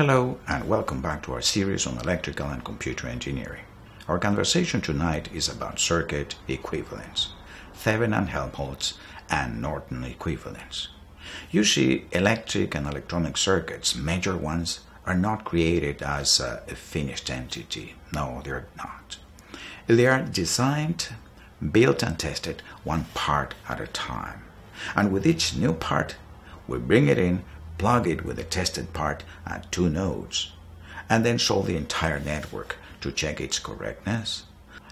Hello and welcome back to our series on electrical and computer engineering. Our conversation tonight is about circuit equivalence, Thevenin and Helmholtz and Norton equivalence. You see, electric and electronic circuits, major ones, are not created as a finished entity. No, they're not. They are designed, built, and tested one part at a time. And with each new part, we bring it in, plug it with the tested part at two nodes, and then solve the entire network to check its correctness.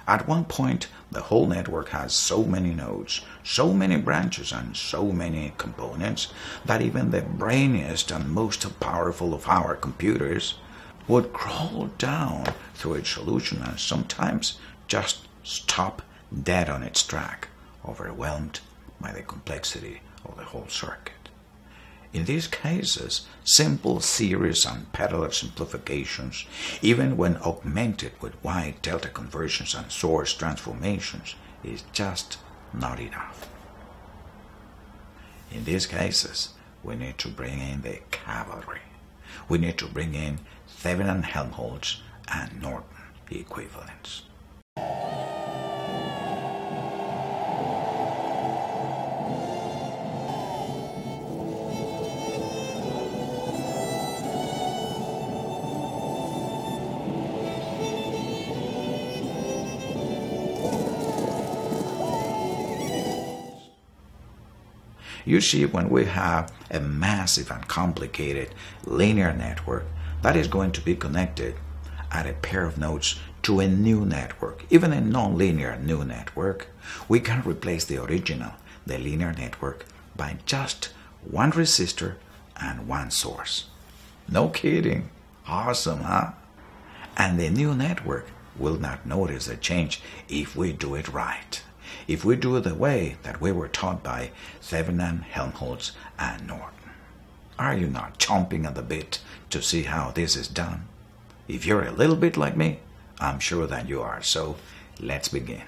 At one point, the whole network has so many nodes, so many branches, and so many components that even the brainiest and most powerful of our computers would crawl down through its solution and sometimes just stop dead on its track, overwhelmed by the complexity of the whole circuit. In these cases, simple series and parallel simplifications, even when augmented with wye delta conversions and source transformations, is just not enough. In these cases, we need to bring in the cavalry. We need to bring in Thevenin Helmholtz and Norton equivalents. You see, when we have a massive and complicated linear network that is going to be connected at a pair of nodes to a new network, even a nonlinear new network, we can replace the original, the linear network, by just one resistor and one source. No kidding. Awesome, huh? And the new network will not notice a change if we do it right if we do it the way that we were taught by Thevenin, Helmholtz, and Norton. Are you not chomping at the bit to see how this is done? If you're a little bit like me, I'm sure that you are. So let's begin.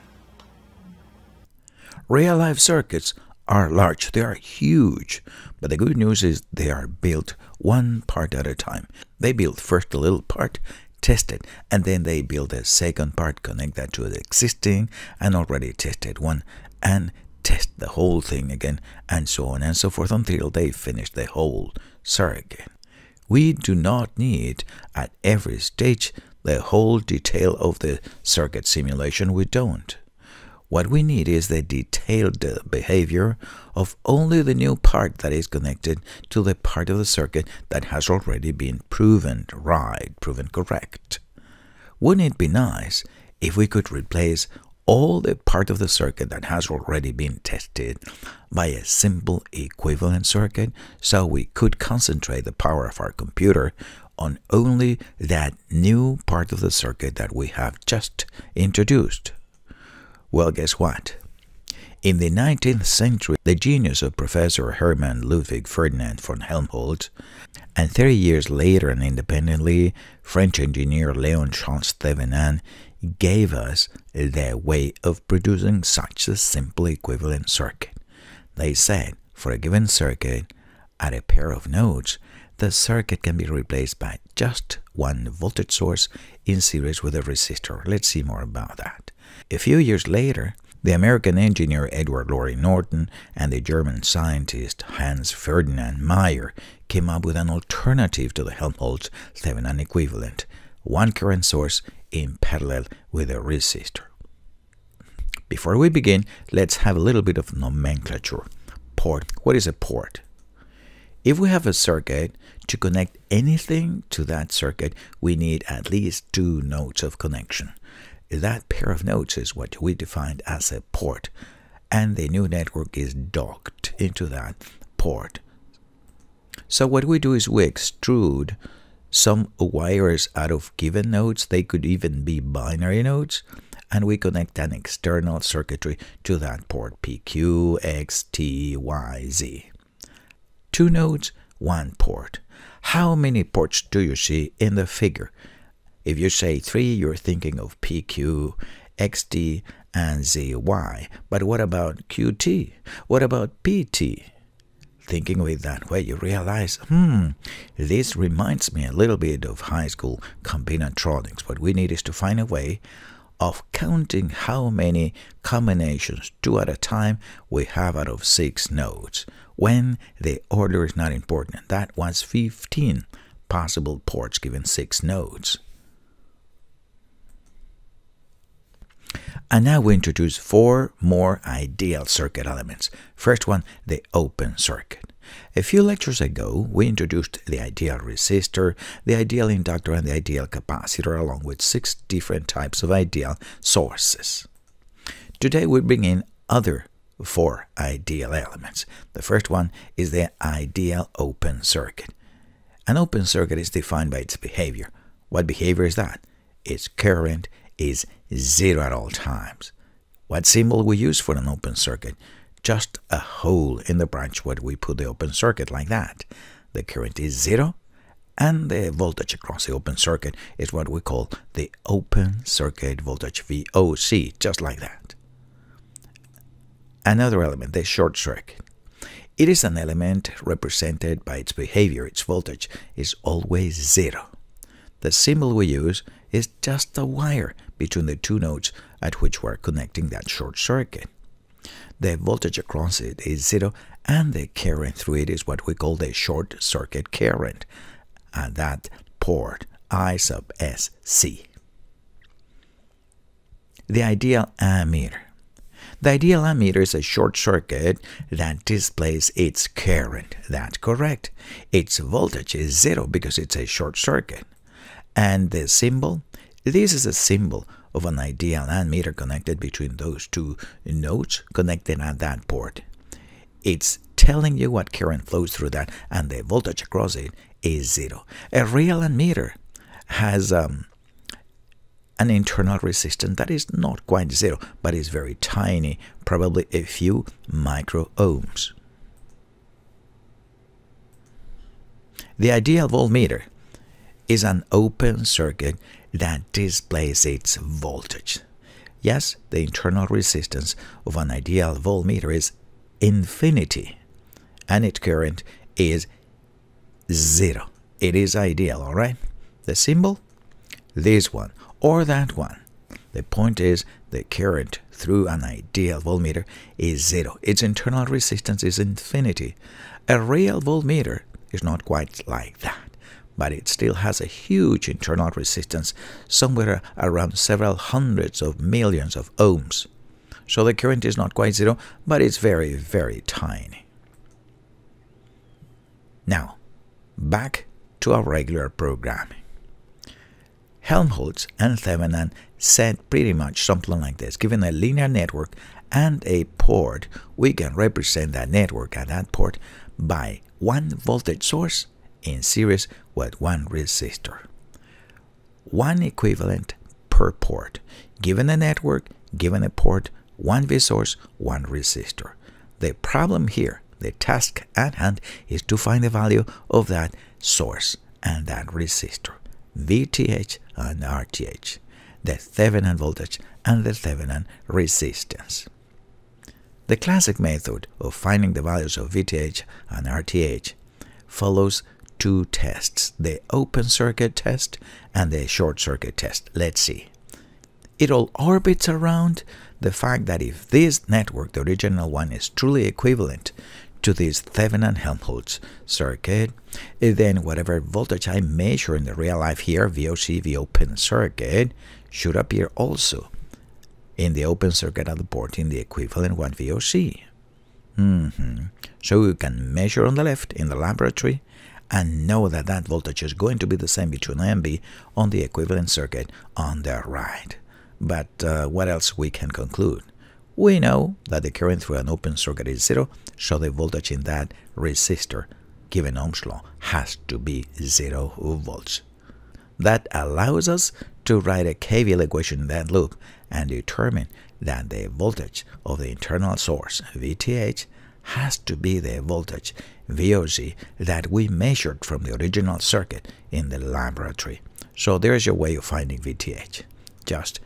Real life circuits are large, they are huge, but the good news is they are built one part at a time. They build first a little part, test it, and then they build a second part, connect that to the existing and already tested one, and test the whole thing again, and so on and so forth until they finish the whole circuit. We do not need at every stage the whole detail of the circuit simulation. We don't. What we need is the detailed behavior of only the new part that is connected to the part of the circuit that has already been proven right, proven correct. Wouldn't it be nice if we could replace all the part of the circuit that has already been tested by a simple equivalent circuit so we could concentrate the power of our computer on only that new part of the circuit that we have just introduced? Well, guess what? In the 19th century, the genius of Professor Hermann Ludwig Ferdinand von Helmholtz, and 30 years later and independently, French engineer Leon Charles Thevenin gave us their way of producing such a simple equivalent circuit. They said, for a given circuit, at a pair of nodes, the circuit can be replaced by just one voltage source in series with a resistor. Let's see more about that. A few years later, the American engineer Edward Lawry Norton and the German scientist Hans Ferdinand Mayer came up with an alternative to the Helmholtz Thevenin equivalent, one current source in parallel with a resistor. Before we begin, let's have a little bit of nomenclature. Port. What is a port? If we have a circuit, to connect anything to that circuit, we need at least two nodes of connection. That pair of nodes is what we defined as a port, and the new network is docked into that port. So what we do is we extrude some wires out of given nodes, they could even be binary nodes, and we connect an external circuitry to that port PQ, X, T, Y, Z. Two nodes, one port. How many ports do you see in the figure? If you say 3, you're thinking of PQ, XT, and ZY. But what about QT? What about PT? thinking with that way, you realize, hmm, this reminds me a little bit of high school combinatorics. What we need is to find a way of counting how many combinations, two at a time, we have out of six nodes when the order is not important. That was 15 possible ports given six nodes. And now we introduce four more ideal circuit elements. First one, the open circuit. A few lectures ago, we introduced the ideal resistor, the ideal inductor, and the ideal capacitor, along with six different types of ideal sources. Today, we bring in other four ideal elements. The first one is the ideal open circuit. An open circuit is defined by its behavior. What behavior is that? Its current is zero at all times. What symbol we use for an open circuit? Just a hole in the branch where we put the open circuit like that. The current is zero, and the voltage across the open circuit is what we call the open circuit voltage VOC, just like that. Another element, the short circuit. It is an element represented by its behavior. Its voltage is always zero. The symbol we use is just a wire between the two nodes at which we're connecting that short circuit. The voltage across it is zero, and the current through it is what we call the short circuit current, and that port I sub SC. The ideal ammeter. The ideal ammeter is a short circuit that displays its current. That's correct. Its voltage is zero because it's a short circuit. And the symbol? This is a symbol of an ideal ammeter connected between those two nodes connected at that port. It's telling you what current flows through that, and the voltage across it is zero. A real ammeter has um, an internal resistance that is not quite zero, but is very tiny, probably a few micro ohms. The ideal voltmeter is an open circuit that displays its voltage. Yes, the internal resistance of an ideal voltmeter is infinity, and its current is zero. It is ideal, all right? The symbol? This one or that one. The point is the current through an ideal voltmeter is zero. Its internal resistance is infinity. A real voltmeter is not quite like that but it still has a huge internal resistance, somewhere around several hundreds of millions of ohms. So the current is not quite zero, but it's very, very tiny. Now, back to our regular programming. Helmholtz and Thevenin said pretty much something like this. Given a linear network and a port, we can represent that network and that port by one voltage source in series with one resistor. One equivalent per port. Given a network, given a port, one V source, one resistor. The problem here, the task at hand, is to find the value of that source and that resistor, VTH and RTH, the Thevenin voltage and the Thevenin resistance. The classic method of finding the values of VTH and RTH follows two tests the open circuit test and the short circuit test. Let's see. It all orbits around the fact that if this network, the original one, is truly equivalent to this Thevenin Helmholtz circuit, then whatever voltage I measure in the real life here, VOC, the open circuit, should appear also in the open circuit at the port in the equivalent one VOC. Mm-hmm. So you can measure on the left in the laboratory and know that that voltage is going to be the same between A and B on the equivalent circuit on the right. But uh, what else we can conclude? We know that the current through an open circuit is zero, so the voltage in that resistor, given Ohm's law, has to be zero volts. That allows us to write a KVL equation in that loop and determine that the voltage of the internal source, VTH, has to be the voltage VOC that we measured from the original circuit in the laboratory. So there's your way of finding VTH. Just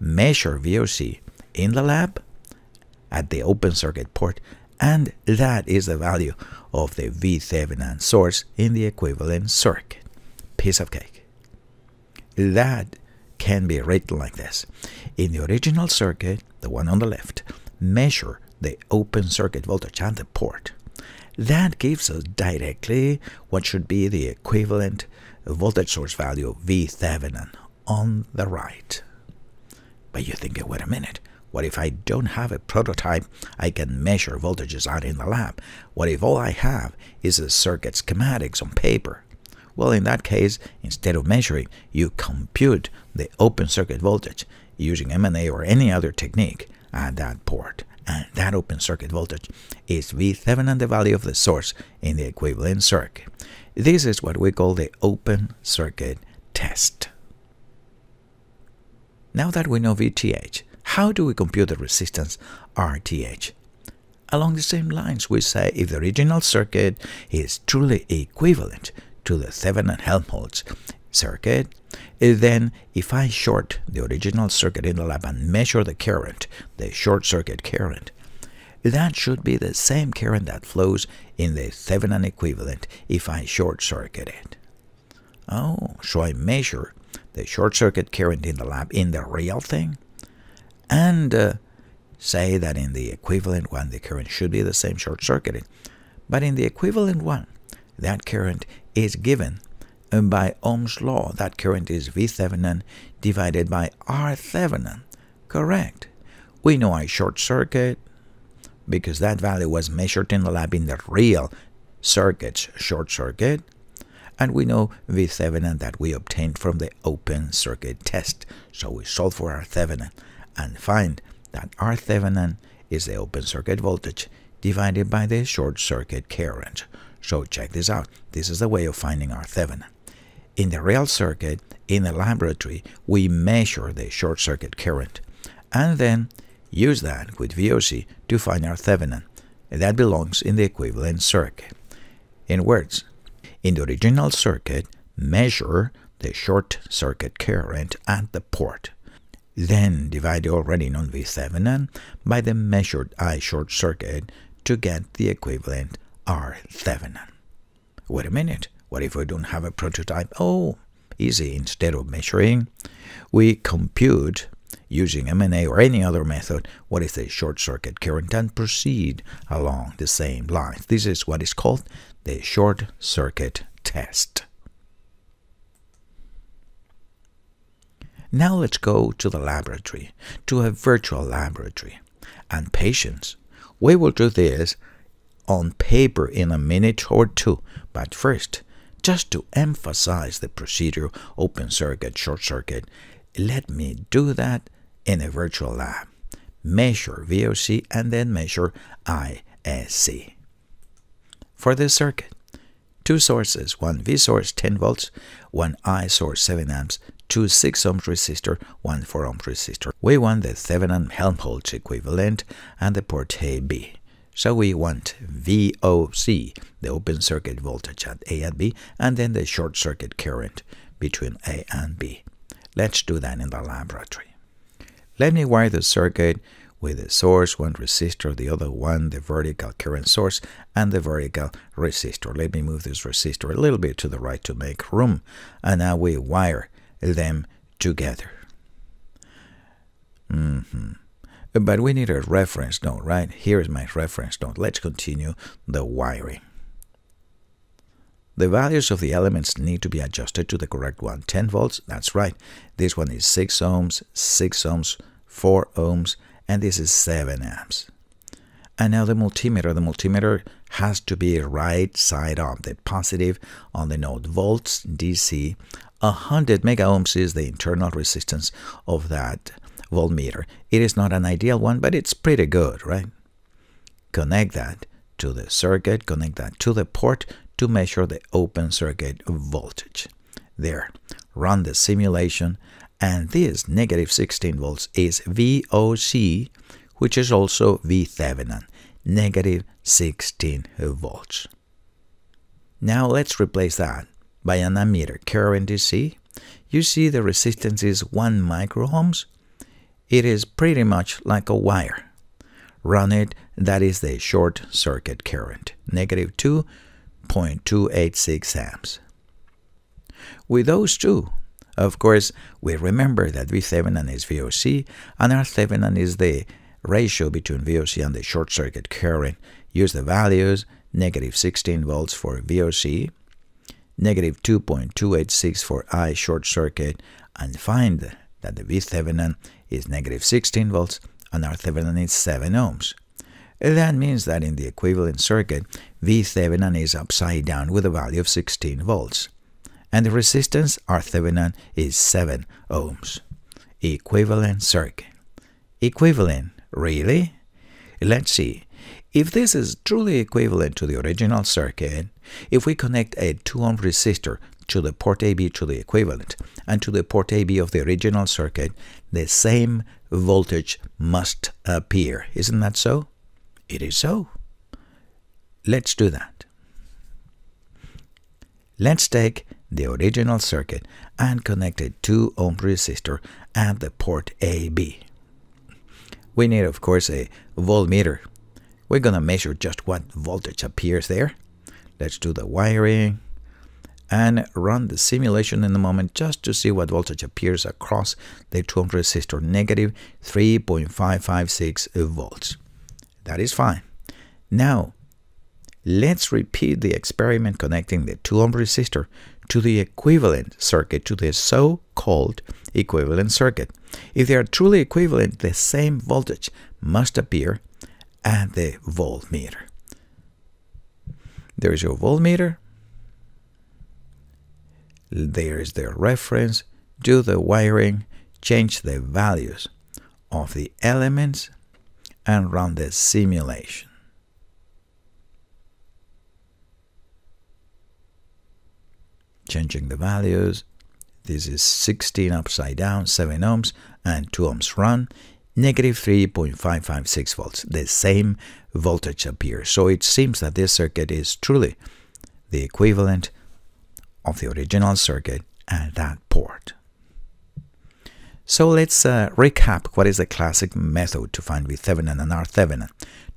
measure VOC in the lab at the open circuit port And that is the value of the V-Thevenin source in the equivalent circuit. Piece of cake. That can be written like this. In the original circuit, the one on the left, measure the open circuit voltage at the port. That gives us directly what should be the equivalent voltage source value V Thevenin on the right. But you're thinking, wait a minute, what if I don't have a prototype I can measure voltages out in the lab? What if all I have is a circuit schematics on paper? Well, in that case, instead of measuring, you compute the open circuit voltage using MNA or any other technique at that port. And that open circuit voltage is V Thevenin the value of the source in the equivalent circuit. This is what we call the open circuit test. Now that we know VTH, how do we compute the resistance RTH? Along the same lines, we say if the original circuit is truly equivalent to the Thevenin-Helmholtz circuit, then if I short the original circuit in the lab and measure the current, the short circuit current, that should be the same current that flows in the Thevenin equivalent if I short circuit it. Oh, so I measure the short circuit current in the lab in the real thing and uh, say that in the equivalent one the current should be the same short circuiting. But in the equivalent one, that current is given by Ohm's law. That current is V Thevenin divided by R Thevenin. Correct. We know I short circuit because that value was measured in the lab in the real circuit's short circuit. And we know V Thevenin that we obtained from the open circuit test. So we solve for R Thevenin and find that R Thevenin is the open circuit voltage divided by the short circuit current. So check this out. This is the way of finding R Thevenin. In the real circuit, in the laboratory, we measure the short circuit current and then use that with VOC to find R Thevenin. That belongs in the equivalent circuit. In words, in the original circuit, measure the short circuit current at the port. Then divide the already known V Thevenin by the measured I short circuit to get the equivalent R Thevenin. Wait a minute, what if we don't have a prototype? Oh, easy. Instead of measuring, we compute using MNA or any other method what is the short circuit current and proceed along the same lines. This is what is called the short circuit test. Now let's go to the laboratory, to a virtual laboratory. And patience, we will do this on paper in a minute or two, but first, just to emphasize the procedure open circuit, short circuit, let me do that in a virtual lab. Measure VOC and then measure ISC. For this circuit, two sources, one V source 10 volts, one I source 7 amps, two 6 ohms resistor, one 4 ohms resistor. We want the Thevenin Helmholtz equivalent and the port A B. So we want VOC, the open circuit voltage at A and B, and then the short circuit current between A and B. Let's do that in the laboratory. Let me wire the circuit with the source, one resistor, the other one, the vertical current source, and the vertical resistor. Let me move this resistor a little bit to the right to make room. And now we wire them together. Mm -hmm. But we need a reference node, right? Here is my reference node. Let's continue the wiring. The values of the elements need to be adjusted to the correct one. 10 volts, that's right. This one is 6 ohms, 6 ohms, 4 ohms, and this is 7 amps. And now the multimeter. The multimeter has to be right side up, the positive on the node. Volts, DC. 100 mega ohms is the internal resistance of that voltmeter. It is not an ideal one, but it's pretty good, right? Connect that to the circuit, connect that to the port to measure the open circuit voltage. There, run the simulation, and this negative 16 volts is VOC, which is also V Thevenin, negative 16 volts. Now let's replace that by an ammeter current DC. You see the resistance is 1 microohms it is pretty much like a wire. Run it that is the short circuit current, negative 2.286 amps. With those two, of course, we remember that V Thevenin is VOC and R Thevenin is the ratio between VOC and the short circuit current. Use the values negative 16 volts for VOC, negative 2.286 for I short circuit, and find that the V Thevenin is negative 16 volts and R Thevenin is 7 ohms. That means that in the equivalent circuit, V Thevenin is upside down with a value of 16 volts. And the resistance R Thevenin is 7 ohms. Equivalent circuit. Equivalent, really? Let's see. If this is truly equivalent to the original circuit, if we connect a 2 ohm resistor to the port AB to the equivalent and to the port AB of the original circuit, the same voltage must appear. Isn't that so? It is so. Let's do that. Let's take the original circuit and connect a 2 ohm resistor at the port AB. We need, of course, a voltmeter. We're going to measure just what voltage appears there. Let's do the wiring and run the simulation in a moment just to see what voltage appears across the 2 ohm resistor, negative 3.556 volts. That is fine. Now, let's repeat the experiment connecting the 2 ohm resistor to the equivalent circuit, to the so-called equivalent circuit. If they are truly equivalent, the same voltage must appear at the voltmeter. There is your voltmeter. There is the reference. Do the wiring. Change the values of the elements and run the simulation. Changing the values. This is 16 upside down, 7 ohms, and 2 ohms run. Negative 3.556 volts. The same voltage appears. So it seems that this circuit is truly the equivalent of the original circuit at that port. So let's uh, recap what is the classic method to find V Thevenin and R Thevenin.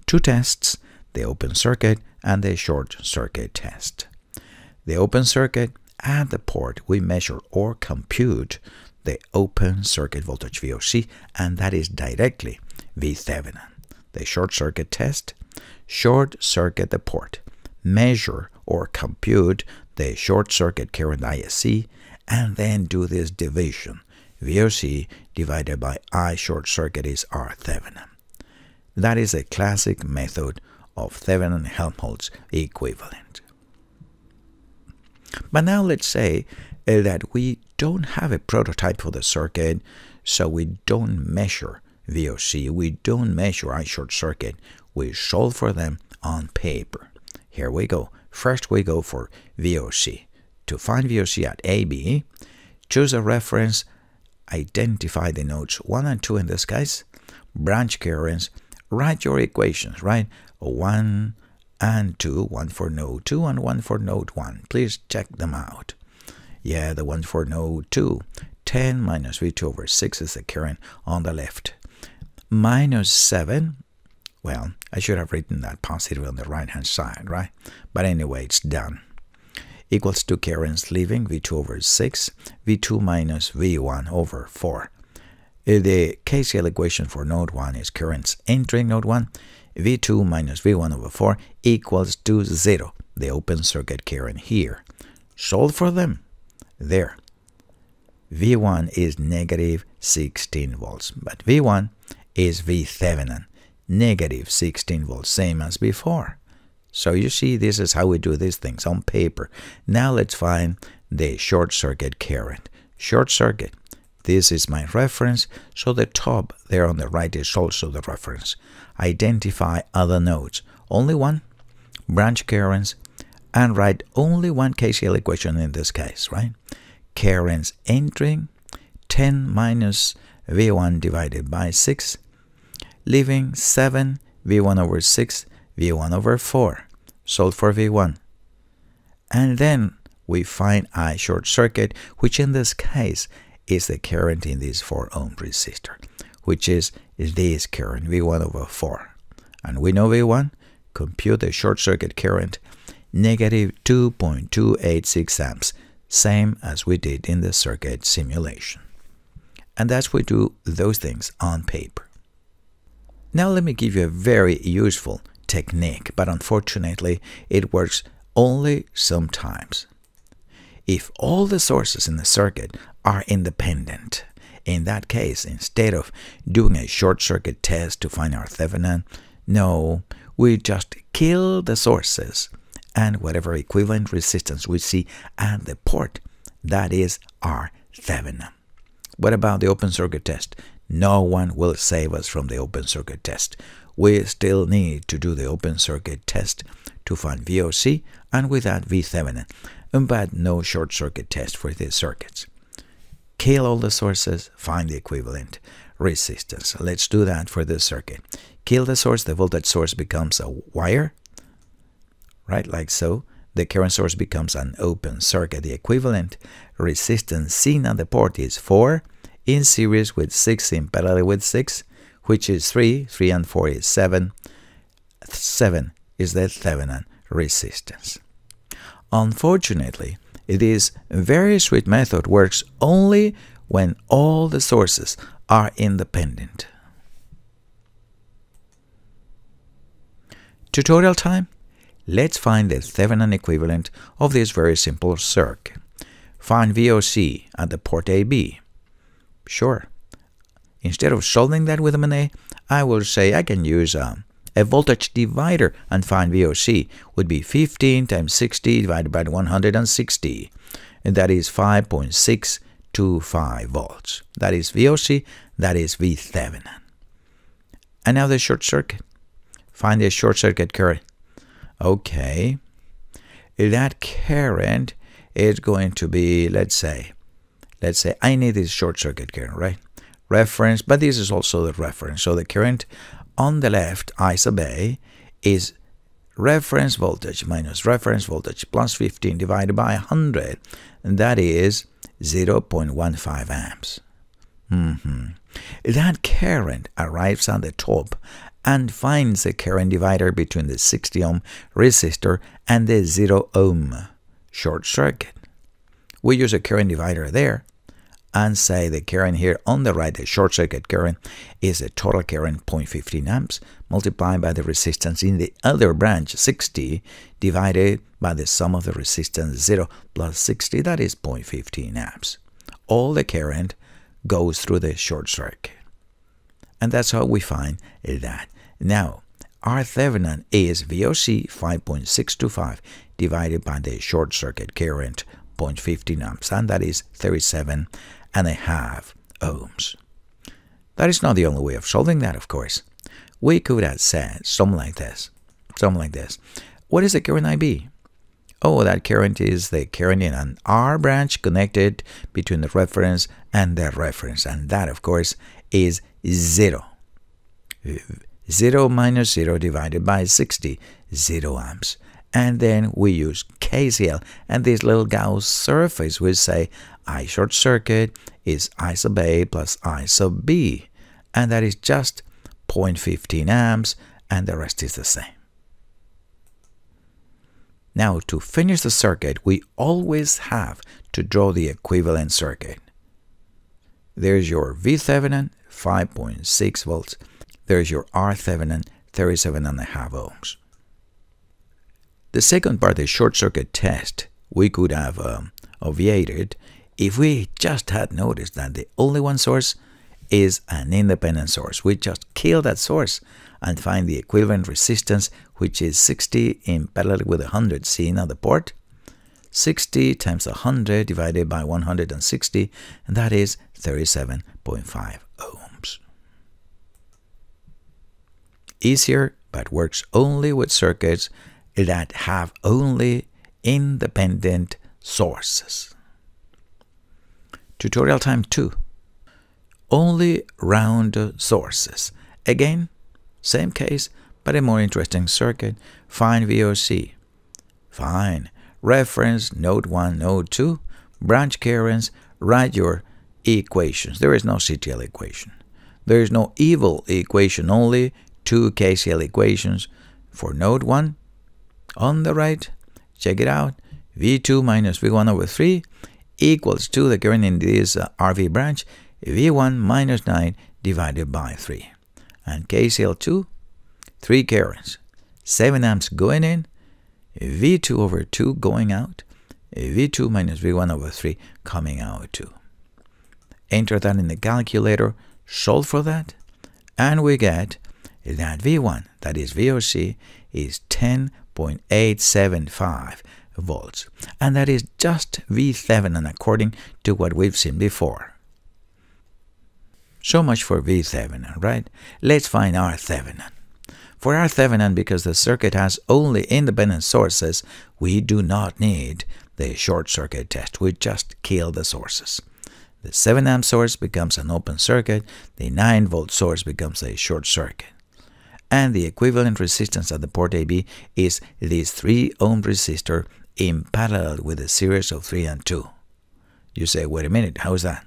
Two tests, the open circuit and the short circuit test. The open circuit, at the port we measure or compute the open circuit voltage VOC and that is directly V Thevenin. The short circuit test, short circuit the port, measure or compute the short circuit current ISC and then do this division VOC divided by I short circuit is R Thevenin. That is a classic method of Thevenin-Helmholtz equivalent. But now let's say uh, that we don't have a prototype for the circuit, so we don't measure VOC, we don't measure I short circuit, we solve for them on paper. Here we go. First we go for VOC. To find VOC at AB, choose a reference identify the nodes 1 and 2 in this case, branch currents, write your equations, right? 1 and 2, 1 for node 2 and 1 for node 1. Please check them out. Yeah, the one for node 2, 10 minus V2 over 6 is the current on the left. Minus 7, well, I should have written that positive on the right hand side, right? But anyway, it's done equals to currents leaving V2 over 6, V2 minus V1 over 4. Uh, the KCL equation for node 1 is currents entering node 1, V2 minus V1 over 4 equals to 0, the open circuit current here. Solve for them. There. V1 is negative 16 volts, but V1 is V Thevenin, negative 16 volts, same as before. So you see, this is how we do these things on paper. Now let's find the short circuit current. Short circuit. This is my reference, so the top there on the right is also the reference. Identify other nodes. Only one, branch currents, and write only one KCL equation in this case, right? Currents entering 10 minus V1 divided by 6, leaving 7 V1 over 6 V1 over 4, solve for V1. And then we find I short circuit, which in this case is the current in this 4 ohm resistor, which is this current V1 over 4. and we know V1, compute the short circuit current negative 2.286 amps, same as we did in the circuit simulation. And that's we do those things on paper. Now let me give you a very useful technique, but unfortunately it works only sometimes. If all the sources in the circuit are independent, in that case, instead of doing a short circuit test to find R Thevenin, no, we just kill the sources and whatever equivalent resistance we see at the port, that is R Thevenin. What about the open circuit test? No one will save us from the open circuit test. We still need to do the open circuit test to find VOC and with that V but no short circuit test for these circuits. Kill all the sources, find the equivalent resistance. Let's do that for this circuit. Kill the source, the voltage source becomes a wire, right, like so. The current source becomes an open circuit. The equivalent resistance seen on the port is 4 in series with 6 in parallel with 6, which is 3. 3 and 4 is 7. 7 is the Thevenin resistance. Unfortunately, it is very sweet method works only when all the sources are independent. Tutorial time? Let's find the Thevenin equivalent of this very simple circuit. Find VOC at the port AB. Sure. Instead of solving that with a MNA, I will say I can use um, a voltage divider and find VOC would be 15 times 60 divided by 160 and that is 5.625 volts. That is VOC, that is VThevenin. And now the short circuit. Find the short circuit current. Okay. That current is going to be, let's say, let's say I need this short circuit current, right? Reference, but this is also the reference. So the current on the left, I sub A, is reference voltage minus reference voltage plus 15 divided by 100, and that is 0.15 amps. Mm -hmm. That current arrives at the top and finds the current divider between the 60 ohm resistor and the 0 ohm short circuit. We use a current divider there and say the current here on the right, the short circuit current, is the total current 0.15 amps multiplied by the resistance in the other branch 60 divided by the sum of the resistance 0 plus 60 that is 0.15 amps. All the current goes through the short circuit. And that's how we find that. Now, R Thevenin is VOC 5.625 divided by the short circuit current 0.15 amps and that is 37 and a half ohms. That is not the only way of solving that, of course. We could have said something like this. Something like this. What is the current IB? Oh, that current is the current in an R branch connected between the reference and the reference. And that, of course, is 0. 0 minus 0 divided by 60, 0 amps. And then we use KCL. And this little Gauss surface will say I short circuit is I sub A plus I sub B, and that is just 0.15 amps, and the rest is the same. Now, to finish the circuit, we always have to draw the equivalent circuit. There's your VThevenin, 5.6 volts. There's your RThevenin, 37.5 ohms. The second part, the short circuit test, we could have um, obviated if we just had noticed that the only one source is an independent source, we just kill that source and find the equivalent resistance, which is 60 in parallel with 100 seen on the port. 60 times 100 divided by 160, and that is 37.5 ohms. Easier, but works only with circuits that have only independent sources. Tutorial time 2. Only round sources. Again, same case, but a more interesting circuit. Find VOC. Fine. Reference node 1, node 2. Branch currents. Write your equations. There is no CTL equation. There is no evil equation, only two KCL equations for node 1 on the right. Check it out. V2 minus V1 over 3 equals to the current in this uh, RV branch, V1 minus 9 divided by 3. And KCL2, 3 currents, 7 amps going in, V2 over 2 going out, V2 minus V1 over 3 coming out too. Enter that in the calculator, solve for that, and we get that V1, that is VOC, is 10.875 volts. And that is just V Thevenin according to what we've seen before. So much for V Thevenin, right? Let's find R Thevenin. For R Thevenin, because the circuit has only independent sources, we do not need the short circuit test. We just kill the sources. The 7 amp source becomes an open circuit, the 9 volt source becomes a short circuit. And the equivalent resistance at the port AB is this 3 ohm resistor in parallel with a series of 3 and 2. You say, wait a minute, how is that?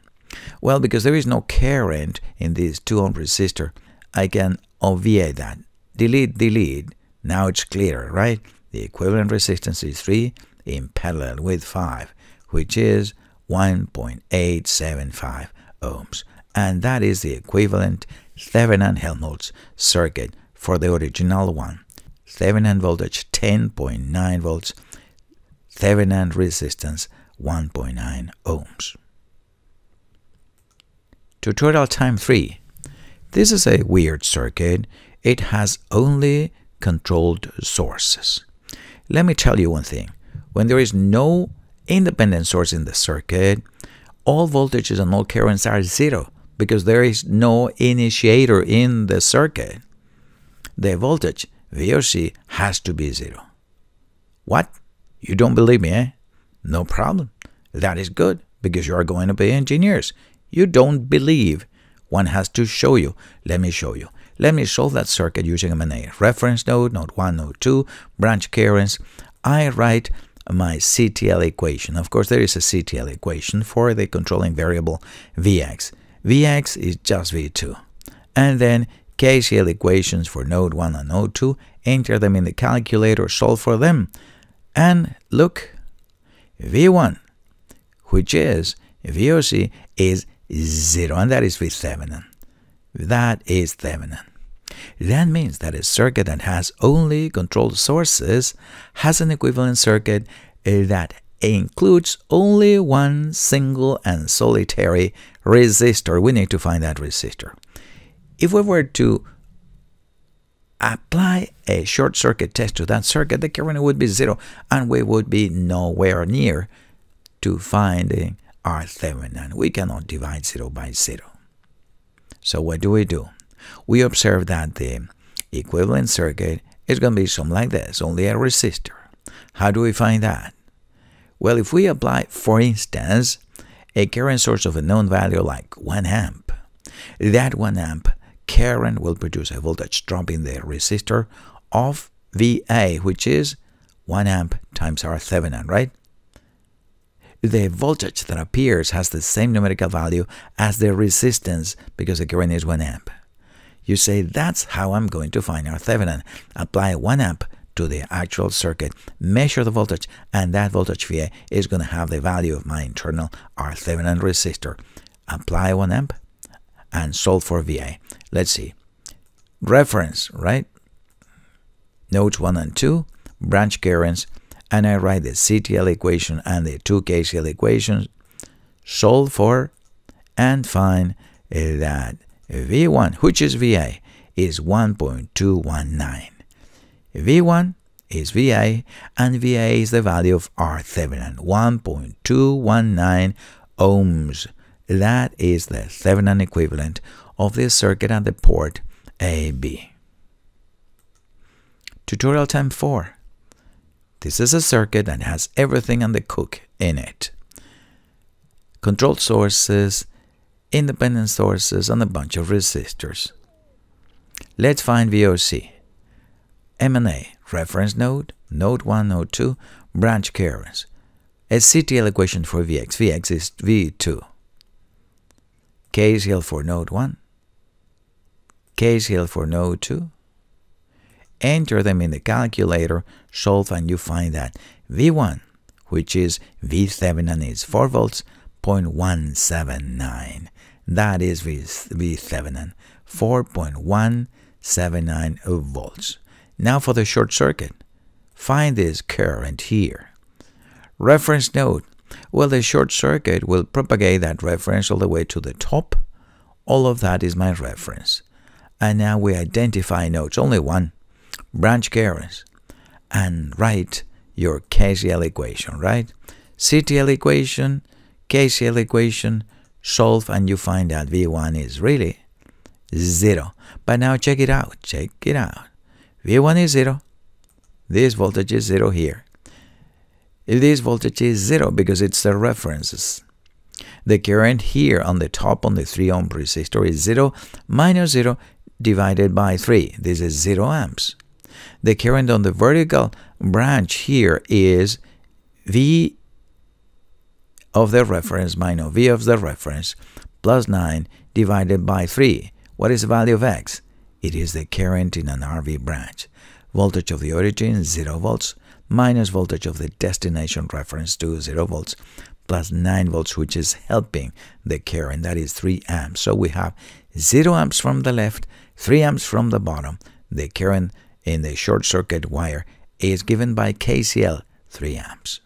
Well, because there is no current in this 2 ohm resistor, I can obviate that. Delete, delete. Now it's clear, right? The equivalent resistance is 3 in parallel with 5, which is 1.875 ohms. And that is the equivalent Thevenin Helmholtz circuit for the original one. Thevenin voltage 10.9 volts, Thevenin resistance 1.9 ohms. Tutorial time 3. This is a weird circuit. It has only controlled sources. Let me tell you one thing. When there is no independent source in the circuit, all voltages and all currents are zero because there is no initiator in the circuit. The voltage, VOC, has to be zero. What? You don't believe me, eh? No problem. That is good because you are going to be engineers. You don't believe. One has to show you. Let me show you. Let me solve that circuit using MNA. Reference node, node 1, node 2, branch currents. I write my CTL equation. Of course, there is a CTL equation for the controlling variable Vx. Vx is just V2. And then KCL equations for node 1 and node 2, enter them in the calculator, solve for them. And look, V1, which is VOC, is 0, and that is Thevenin. That is Thevenin. That means that a circuit that has only controlled sources has an equivalent circuit eh, that includes only one single and solitary resistor. We need to find that resistor. If we were to apply a short circuit test to that circuit, the current would be zero, and we would be nowhere near to finding R Thevenin. We cannot divide zero by zero. So what do we do? We observe that the equivalent circuit is going to be something like this, only a resistor. How do we find that? Well, if we apply, for instance, a current source of a known value like 1 amp, that 1 amp current will produce a voltage drop in the resistor of VA, which is 1 amp times R Thevenin, right? The voltage that appears has the same numerical value as the resistance because the current is 1 amp. You say, that's how I'm going to find R Thevenin. Apply 1 amp to the actual circuit, measure the voltage, and that voltage VA is going to have the value of my internal R Thevenin resistor. Apply 1 amp and solve for VA. Let's see. Reference, right? Nodes 1 and 2, branch currents, and I write the CTL equation and the two KCL equations, solve for, and find that V1, which is VA, is 1.219. V1 is VA, and VA is the value of R Thevenin, 1.219 ohms. That is the Thevenin equivalent of this circuit at the port AB. Tutorial time 4. This is a circuit that has everything on the cook in it. Controlled sources, independent sources, and a bunch of resistors. Let's find VOC. MNA, reference node, node 1, node 2, branch currents. A CTL equation for Vx. Vx is V2. KCL for node 1, KCL for node 2, enter them in the calculator, solve, and you find that V1, which is V Thevenin and is 4 volts, 0.179. That is v, V7, 4.179 volts. Now for the short circuit. Find this current here. Reference node. Well, the short circuit will propagate that reference all the way to the top. All of that is my reference. And now we identify nodes, only one, branch currents, and write your KCL equation, right? CTL equation, KCL equation, solve, and you find that V1 is really zero. But now check it out, check it out. V1 is zero. This voltage is zero here. If This voltage is zero because it's the references. The current here on the top on the 3 ohm resistor is 0 minus 0 divided by 3. This is 0 amps. The current on the vertical branch here is V of the reference minus V of the reference plus 9 divided by 3. What is the value of X? It is the current in an RV branch. Voltage of the origin 0 volts minus voltage of the destination reference to 0 volts plus 9 volts, which is helping the current, that is 3 amps. So we have 0 amps from the left, 3 amps from the bottom. The current in the short circuit wire is given by KCL 3 amps.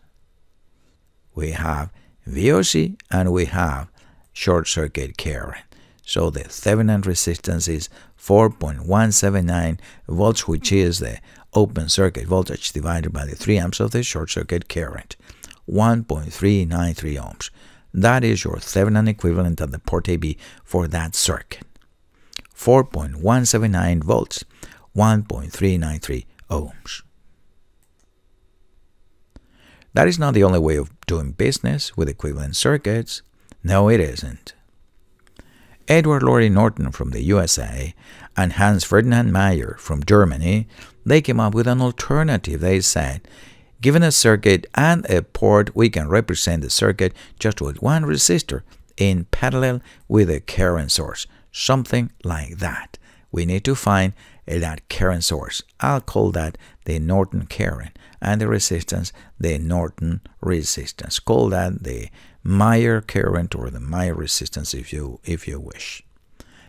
We have VOC and we have short circuit current. So the Thevenin resistance is 4.179 volts, which is the open circuit voltage divided by the 3 amps of the short circuit current, 1.393 ohms. That is your Thevenin equivalent of the port AB for that circuit. 4.179 volts, 1.393 ohms. That is not the only way of doing business with equivalent circuits. No, it isn't. Edward Lawry Norton from the USA and Hans Ferdinand Mayer from Germany, they came up with an alternative. They said, given a circuit and a port, we can represent the circuit just with one resistor in parallel with a current source, something like that. We need to find that current source. I'll call that the Norton current and the resistance the Norton resistance. Call that the Mayer current or the Mayer resistance if you if you wish.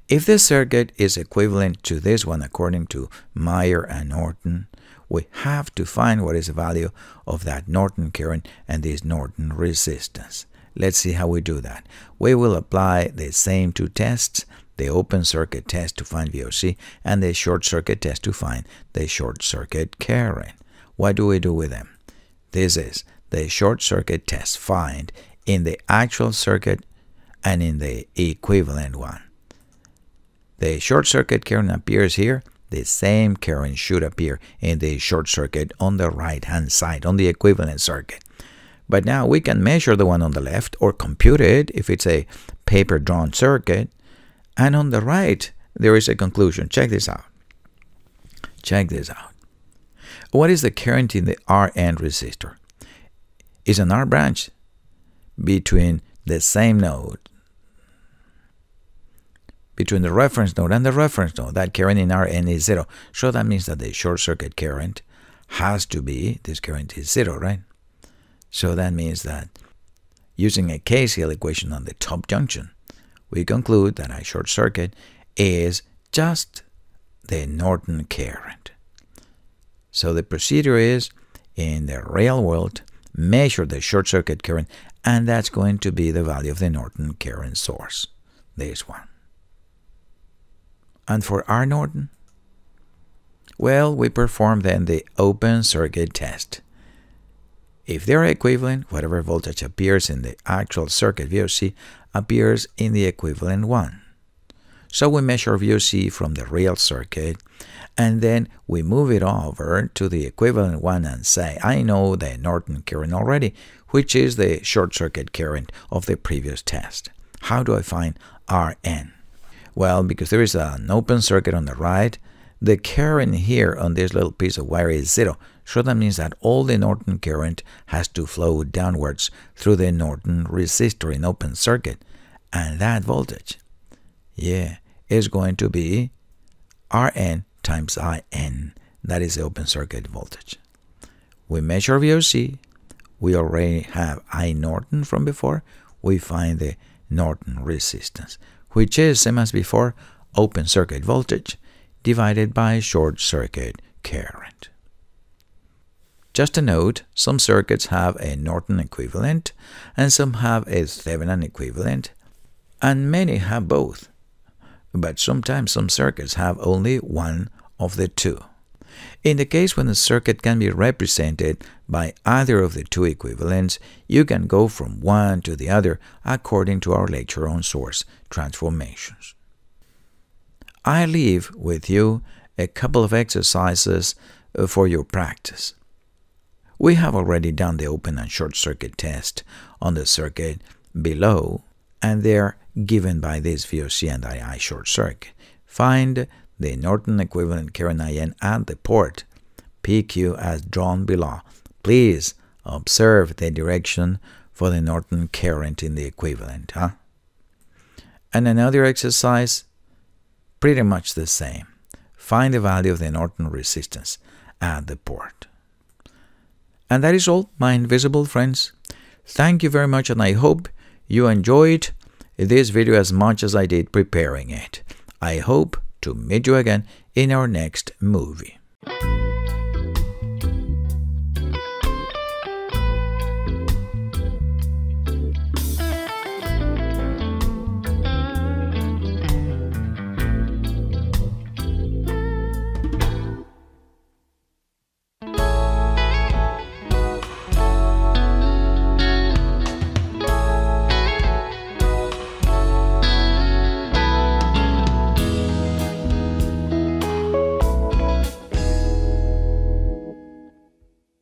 If the circuit is equivalent to this one according to Mayer and Norton, we have to find what is the value of that Norton current and this Norton resistance. Let's see how we do that. We will apply the same two tests, the open circuit test to find VOC and the short circuit test to find the short circuit current. What do we do with them? This is the short circuit test find in the actual circuit and in the equivalent one. The short circuit current appears here. The same current should appear in the short circuit on the right hand side, on the equivalent circuit. But now we can measure the one on the left or compute it if it's a paper drawn circuit. And on the right, there is a conclusion. Check this out. Check this out. What is the current in the RN resistor? Is an R branch between the same node, between the reference node and the reference node. That current in Rn is zero. So that means that the short circuit current has to be, this current is zero, right? So that means that using a KCL equation on the top junction, we conclude that a short circuit is just the Norton current. So the procedure is, in the real world, measure the short circuit current and that's going to be the value of the Norton current source, this one. And for R Norton, well, we perform then the open circuit test. If they're equivalent, whatever voltage appears in the actual circuit VOC appears in the equivalent one. So we measure VOC from the real circuit and then we move it over to the equivalent one and say, I know the Norton current already, which is the short circuit current of the previous test. How do I find Rn? Well, because there is an open circuit on the right, the current here on this little piece of wire is zero. So that means that all the Norton current has to flow downwards through the Norton resistor in open circuit. And that voltage, yeah, is going to be Rn times In. that is the open circuit voltage. We measure VOC, we already have I Norton from before, we find the Norton resistance, which is, same as before, open circuit voltage divided by short circuit current. Just a note, some circuits have a Norton equivalent and some have a Thevenin equivalent, and many have both. But sometimes some circuits have only one of the two. In the case when a circuit can be represented by either of the two equivalents, you can go from one to the other according to our lecture on source transformations. I leave with you a couple of exercises uh, for your practice. We have already done the open and short circuit test on the circuit below, and they're given by this VOC and II short circuit. Find the Norton equivalent current IN at the port PQ as drawn below. Please observe the direction for the Norton current in the equivalent. Huh? And another exercise, pretty much the same. Find the value of the Norton resistance at the port. And that is all, my invisible friends. Thank you very much, and I hope you enjoyed this video as much as I did preparing it. I hope to meet you again in our next movie.